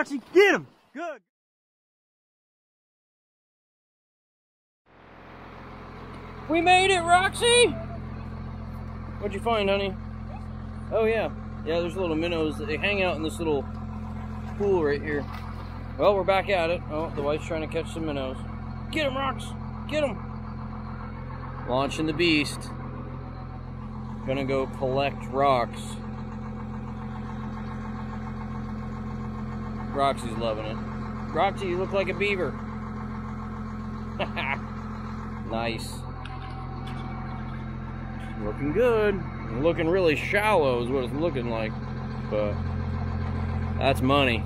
Roxy. Get him. Good. We made it, Roxy! What'd you find, honey? Oh, yeah. Yeah, there's a little minnows. They hang out in this little pool right here. Well, we're back at it. Oh, the wife's trying to catch some minnows. Get him, Rox! Get him! Launching the beast. Gonna go collect rocks. Roxy's loving it. Roxy, you look like a beaver. nice. Looking good. Looking really shallow is what it's looking like. But that's money.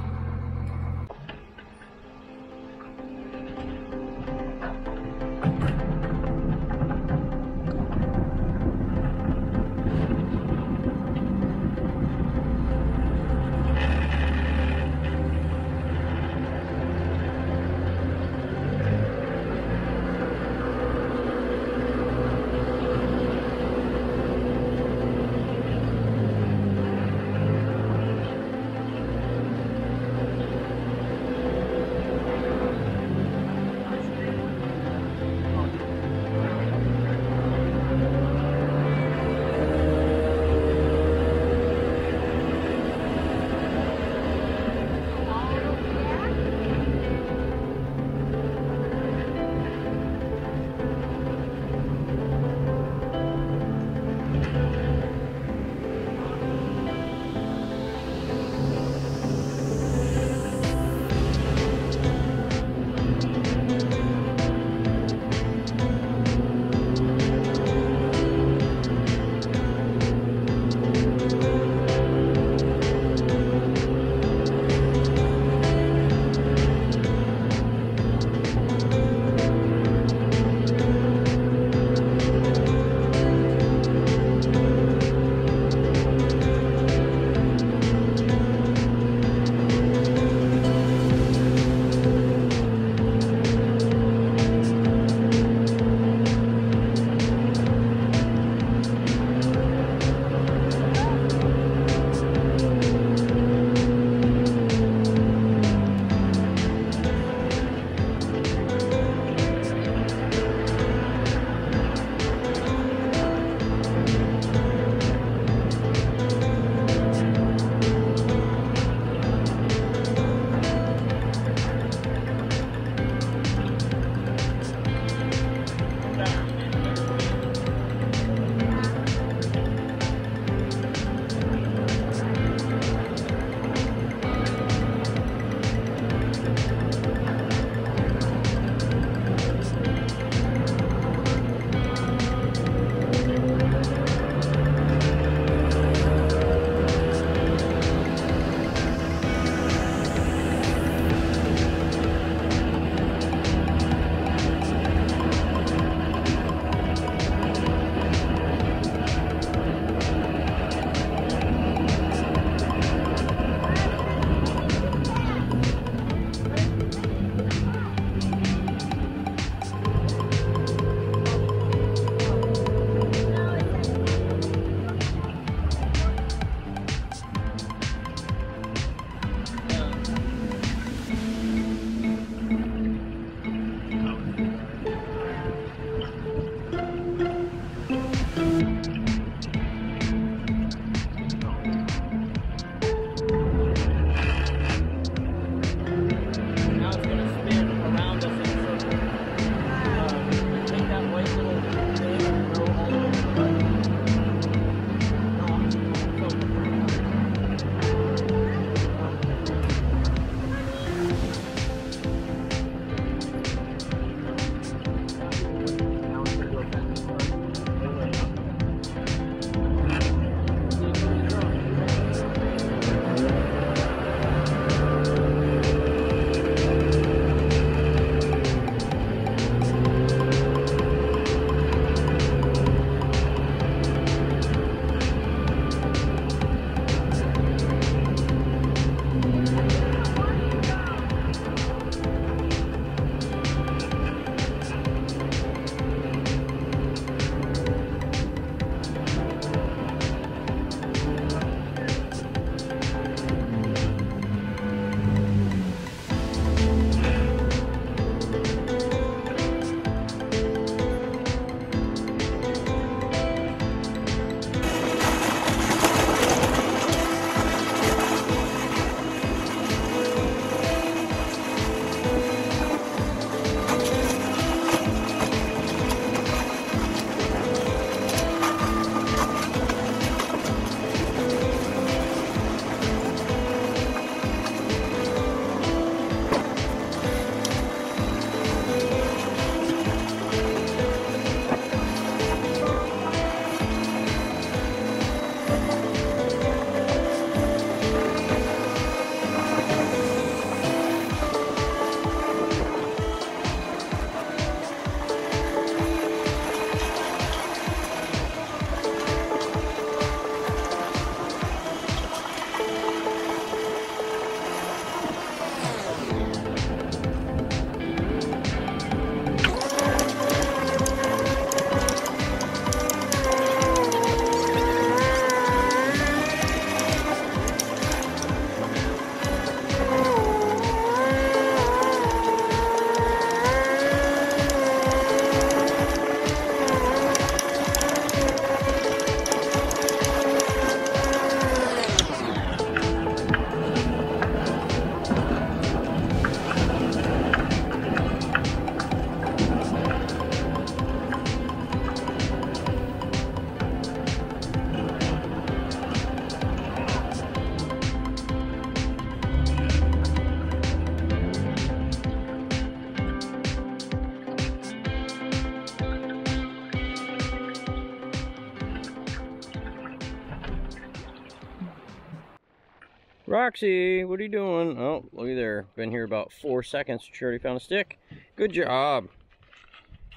Roxy, what are you doing? Oh, look at there. Been here about four seconds. She already found a stick. Good job.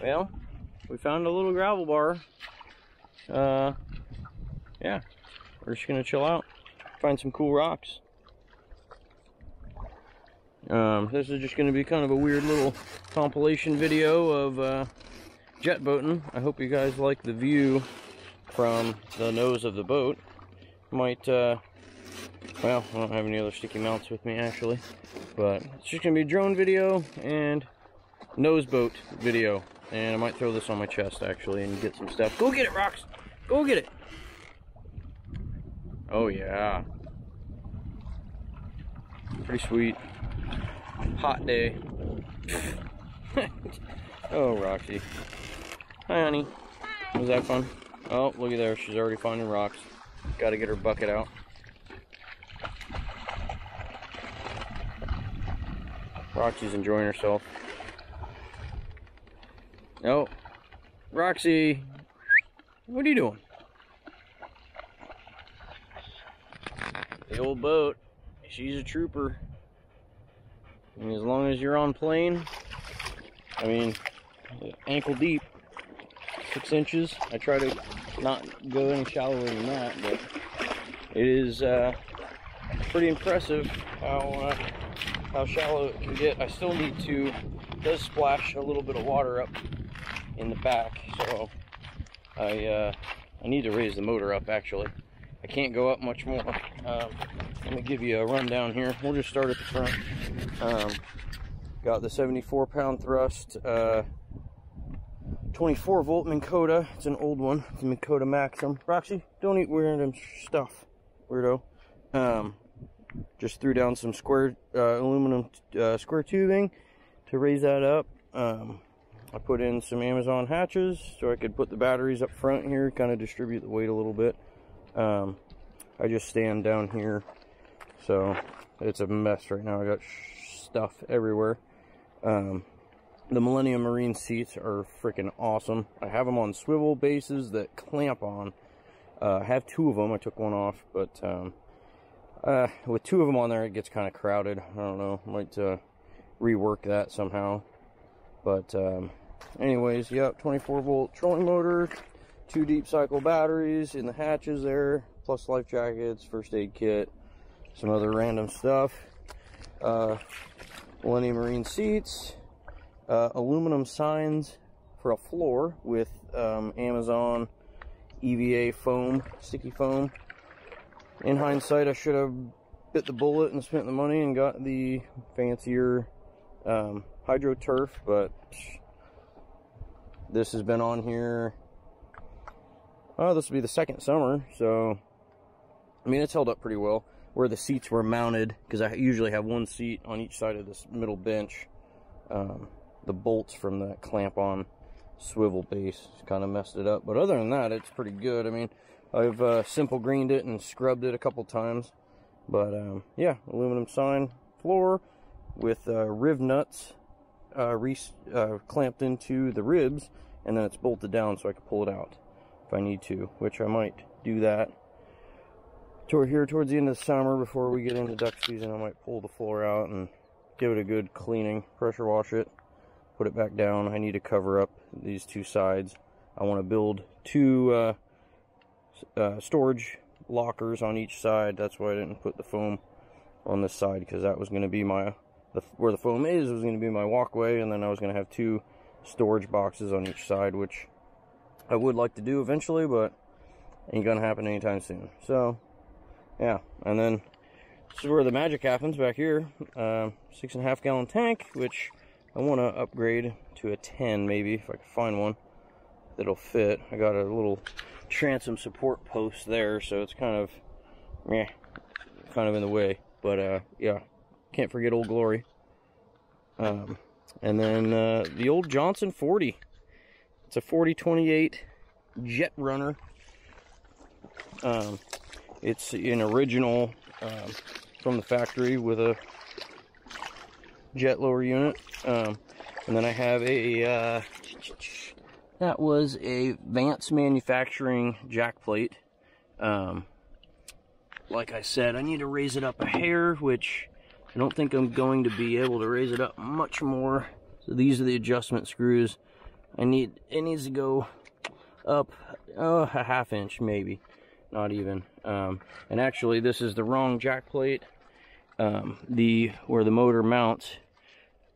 Well, we found a little gravel bar. Uh, yeah, we're just gonna chill out, find some cool rocks. Um, this is just gonna be kind of a weird little compilation video of uh, jet boating. I hope you guys like the view from the nose of the boat. Might, uh, well, I don't have any other sticky mounts with me actually, but it's just gonna be a drone video and nose boat video. And I might throw this on my chest actually and get some stuff. Go get it, Rox! Go get it! Oh yeah. Pretty sweet. Hot day. oh, Roxy. Hi, honey. Was that fun? Oh, look at there. She's already finding rocks. Got to get her bucket out. Roxy's enjoying herself. Oh, Roxy, what are you doing? The old boat, she's a trooper. As long as you're on plane, I mean, ankle deep, six inches. I try to not go any shallower than that, but it is uh, pretty impressive how uh, how shallow it can get. I still need to does splash a little bit of water up in the back, so I uh, I need to raise the motor up actually. I can't go up much more. Um, let me give you a rundown here. We'll just start at the front. Um, got the 74 pound thrust, uh, 24 volt Minn Kota. It's an old one. It's a Minn Maxxum. Roxy, don't eat random stuff, weirdo. Um, just threw down some square uh, aluminum uh, square tubing to raise that up. Um, I put in some Amazon hatches so I could put the batteries up front here, kind of distribute the weight a little bit. Um, I just stand down here, so it's a mess right now. I got stuff everywhere. Um, the Millennium Marine seats are freaking awesome. I have them on swivel bases that clamp on. Uh, I have two of them. I took one off, but um, uh, with two of them on there, it gets kind of crowded. I don't know. Might uh, rework that somehow. But um, anyways, yep, 24 volt trolling motor, two deep cycle batteries in the hatches there, plus life jackets, first aid kit, some other random stuff. Uh, Millennium Marine seats, uh, aluminum signs for a floor with um, Amazon EVA foam, sticky foam. In hindsight, I should have bit the bullet and spent the money and got the fancier um, hydro turf, but this has been on here. Oh, this will be the second summer, so I mean it's held up pretty well. Where the seats were mounted, because I usually have one seat on each side of this middle bench. Um, the bolts from that clamp-on swivel base kind of messed it up, but other than that, it's pretty good. I mean, I've uh, simple greened it and scrubbed it a couple times, but um, yeah, aluminum sign floor with uh, riv nuts uh, uh, clamped into the ribs and then it's bolted down so I can pull it out if I need to, which I might do that. Toward here towards the end of the summer before we get into duck season, I might pull the floor out and give it a good cleaning, pressure wash it, put it back down. I need to cover up these two sides. I want to build two uh, storage lockers on each side. That's why I didn't put the foam on this side because that was going to be my the, where the foam is was going to be my walkway and then I was going to have two storage boxes on each side which I would like to do eventually but ain't going to happen anytime soon. So yeah and then this is where the magic happens back here. Uh, six and a half gallon tank which I want to upgrade to a 10 maybe if I can find one that'll fit I got a little transom support post there so it's kind of yeah kind of in the way but uh yeah can't forget Old Glory. Um, and then uh, the old Johnson 40. It's a 4028 Jet Runner. Um, it's an original um, from the factory with a jet lower unit. Um, and then I have a, uh, that was a Vance Manufacturing jack plate. Um, like I said, I need to raise it up a hair, which I don't think I'm going to be able to raise it up much more. So these are the adjustment screws. I need, it needs to go up oh, a half inch maybe, not even. Um, and actually this is the wrong jack plate. Um, the, where the motor mounts,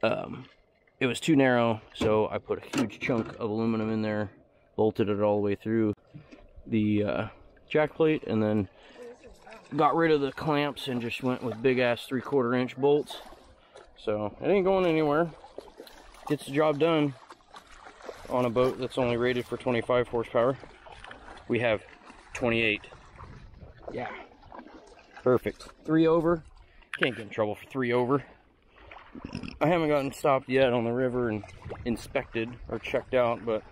um, it was too narrow, so I put a huge chunk of aluminum in there, bolted it all the way through the uh, jack plate, and then got rid of the clamps and just went with big ass three quarter inch bolts. So it ain't going anywhere. Gets the job done on a boat that's only rated for 25 horsepower. We have 28. Yeah. Perfect. Three over. Can't get in trouble for three over. I haven't gotten stopped yet on the river and inspected or checked out, but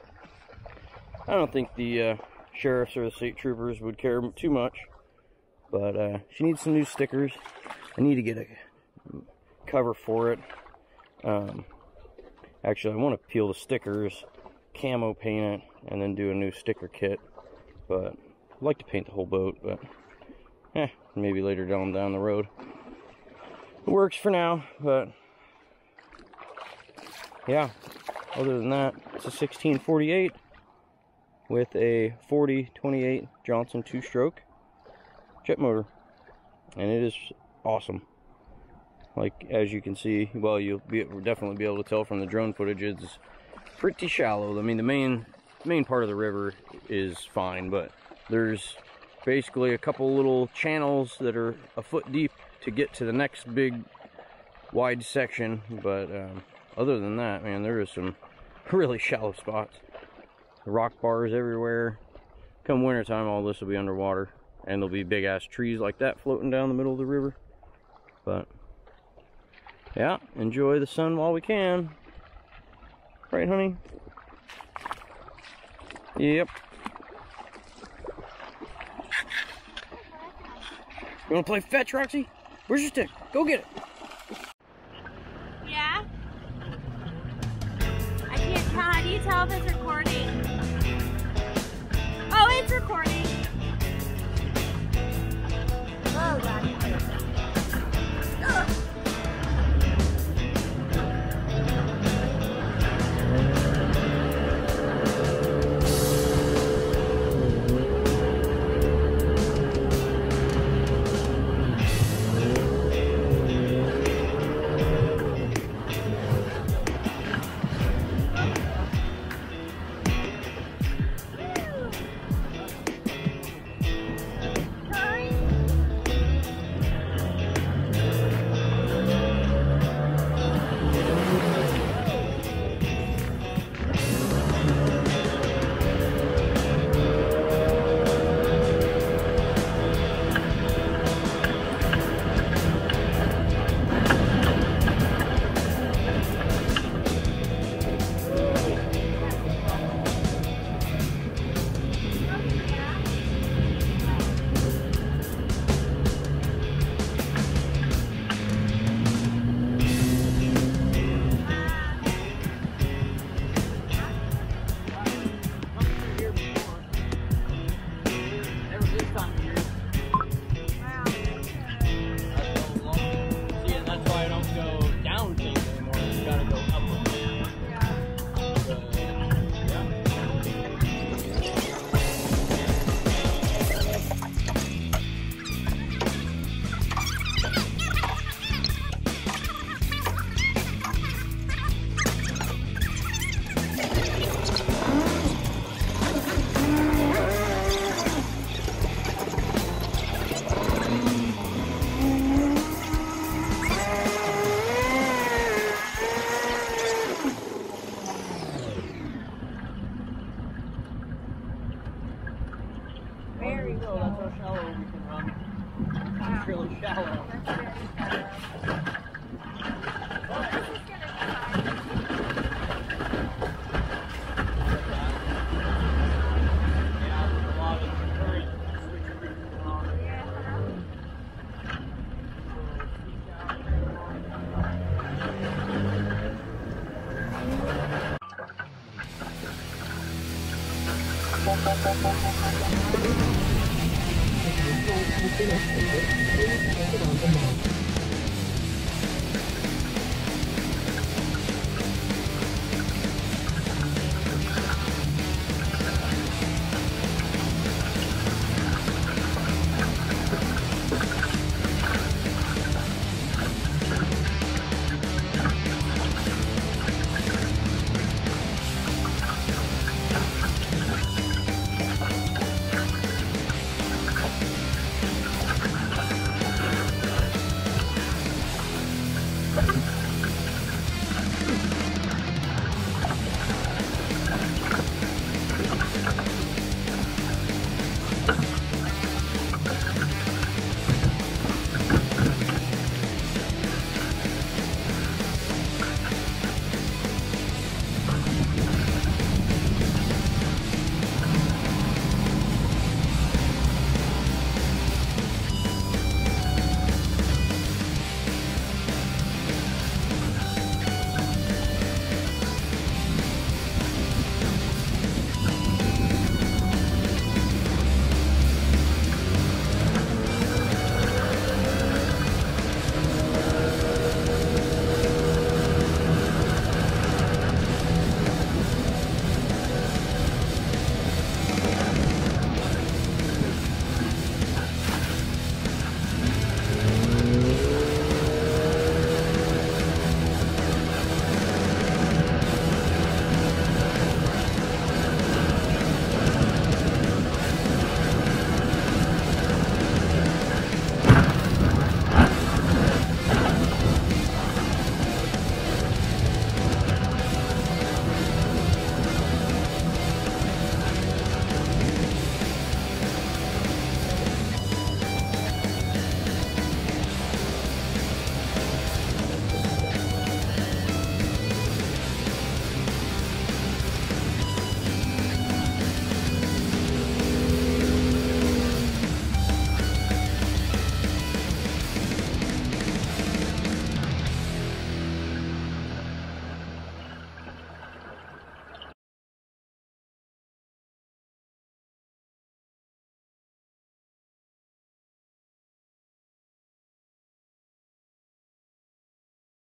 I don't think the uh, sheriffs or the state troopers would care too much. But uh, she needs some new stickers. I need to get a cover for it. Um, actually, I want to peel the stickers, camo paint it, and then do a new sticker kit. But I'd like to paint the whole boat, but eh, maybe later down down the road. It works for now, but yeah, other than that, it's a 1648 with a 4028 Johnson two-stroke jet motor. And it is awesome. Like, as you can see, well, you'll be, definitely be able to tell from the drone footage, it's pretty shallow. I mean, the main, main part of the river is fine, but there's basically a couple little channels that are a foot deep to get to the next big wide section. But um, other than that, man, there is some really shallow spots. Rock bars everywhere. Come wintertime, all this will be underwater. And there'll be big ass trees like that floating down the middle of the river. But, yeah, enjoy the sun while we can. Right, honey? Yep. You wanna play fetch, Roxy? Where's your stick? Go get it. How do Very No, cool. that's how shallow we can run. It's really shallow.